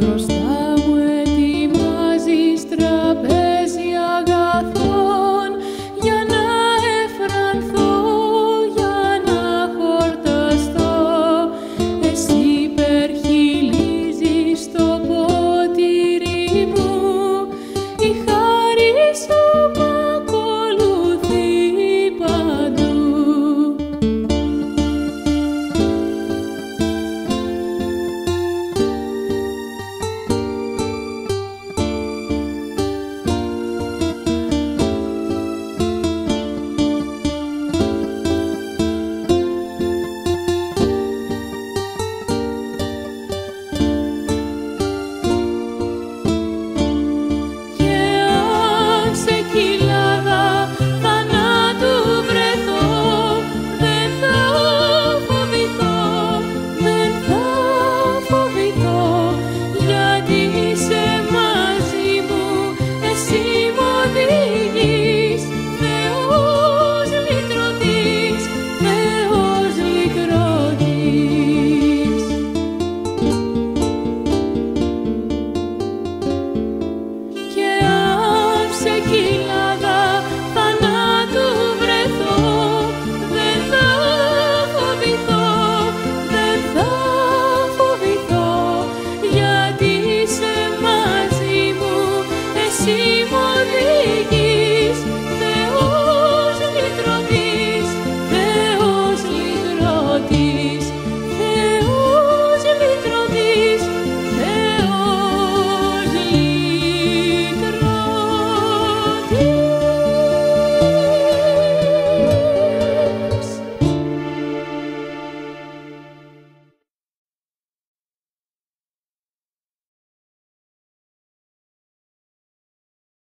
see